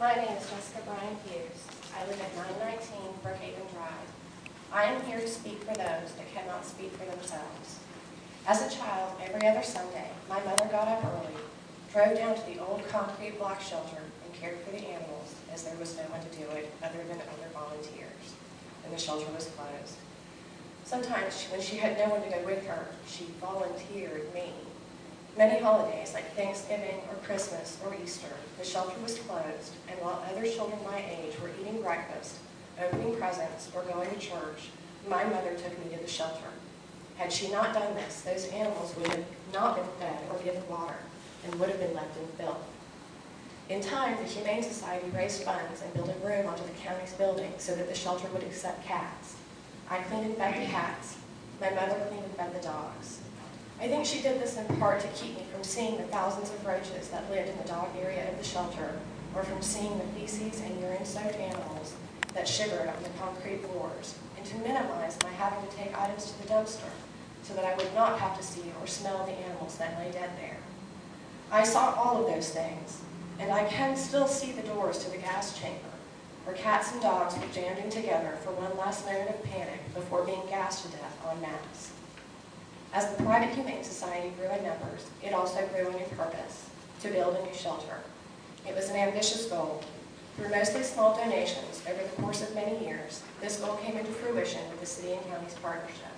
My name is Jessica Bryan Hughes. I live at 919 Brookhaven Drive. I am here to speak for those that cannot speak for themselves. As a child, every other Sunday, my mother got up early, drove down to the old concrete block shelter, and cared for the animals, as there was no one to do it other than other volunteers, and the shelter was closed. Sometimes, when she had no one to go with her, she volunteered me. Many holidays, like Thanksgiving or Christmas or Easter, the shelter was closed, and while other children my age were eating breakfast, opening presents, or going to church, my mother took me to the shelter. Had she not done this, those animals would have not been fed or given water, and would have been left in filth. In time, the Humane Society raised funds and built a room onto the county's building so that the shelter would accept cats. I cleaned and fed the cats. My mother cleaned and fed the dogs. I think she did this in part to keep me from seeing the thousands of roaches that lived in the dog area of the shelter, or from seeing the feces and urine-soaked animals that shivered on the concrete floors, and to minimize my having to take items to the dumpster so that I would not have to see or smell the animals that lay dead there. I saw all of those things, and I can still see the doors to the gas chamber, where cats and dogs were jammed in together for one last moment of panic before being gassed to death en masse. As the private humane society grew in numbers, it also grew in purpose, to build a new shelter. It was an ambitious goal. Through mostly small donations over the course of many years, this goal came into fruition with the city and county's partnership.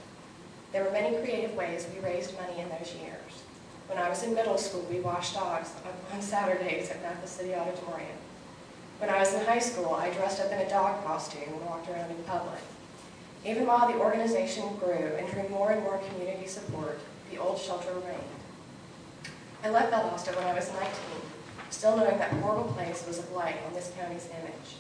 There were many creative ways we raised money in those years. When I was in middle school, we washed dogs on- Saturdays at Napa City Auditorium. When I was in high school, I dressed up in a dog costume and walked around in public. Even while the organization grew and drew more and more community support, the old shelter remained. I left Valdosta when I was 19, still knowing that horrible place was a blight on this county's image.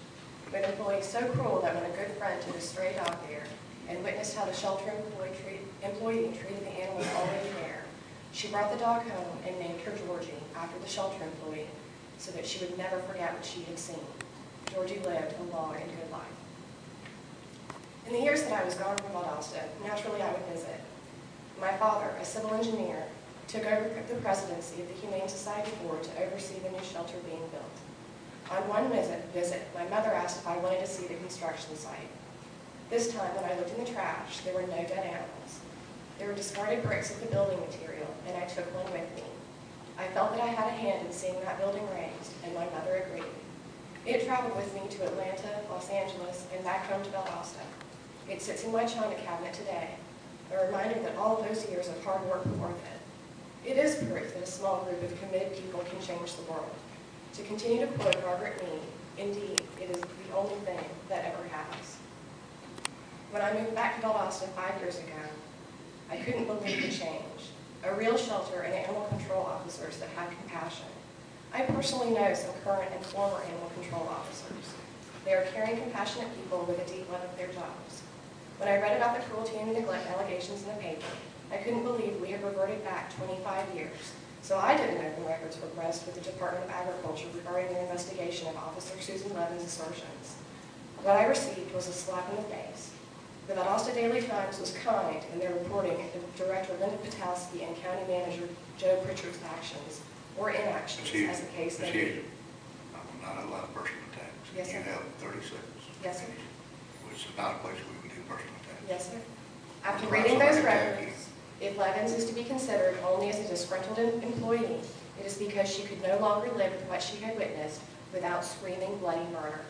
With employees so cruel that when a good friend took a stray dog there and witnessed how the shelter employee, treat, employee treated the animals already there, she brought the dog home and named her Georgie after the shelter employee so that she would never forget what she had seen. Georgie lived a long and good life. In the years that I was gone from Valdosta, naturally I would visit. My father, a civil engineer, took over the presidency of the Humane Society Board to oversee the new shelter being built. On one visit, visit, my mother asked if I wanted to see the construction site. This time, when I looked in the trash, there were no dead animals. There were discarded bricks of the building material, and I took one with me. I felt that I had a hand in seeing that building raised, and my mother agreed. It traveled with me to Atlanta, Los Angeles, and back home to Valdosta. It sits in my china cabinet today, a reminder that all those years of hard work were worth it. It is proof that a small group of committed people can change the world. To continue to quote Margaret Mead, indeed, it is the only thing that ever has. When I moved back to Valdosta five years ago, I couldn't believe the change. A real shelter and animal control officers that had compassion. I personally know some current and former animal control officers. They are caring, compassionate people with a deep love of their jobs. When I read about the cruelty and neglect allegations in the paper, I couldn't believe we had reverted back 25 years. So I didn't open records request with the Department of Agriculture regarding their investigation of Officer Susan Levens' assertions. What I received was a slap in the face. The Valdosta Daily Times was kind in their reporting of Director Linda Patowski and County Manager Joe Pritchard's actions or inactions, as the case may be. I'm not attacks. Yes, sir. You have thirty seconds. Yes, sir. Which is not a place where we can do personal attacks. Yes, sir. After reading those records, if Levens is to be considered only as a disgruntled em- employee, it is because she could no longer live with what she had witnessed without screaming bloody murder.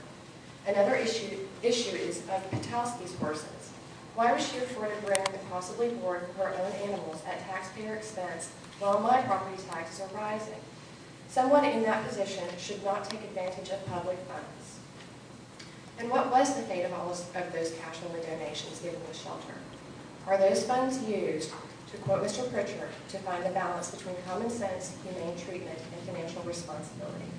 Another issue, issue is of Patowski's horses. Why was she afforded to bring and possibly board her own animals at taxpayer expense while my property taxes are rising? Someone in that position should not take advantage of public funds. And what was the fate of all of those cash only donations given to the shelter? Are those funds used, to quote Mr. Pritchard, to find the balance between common sense, humane treatment, and financial responsibility?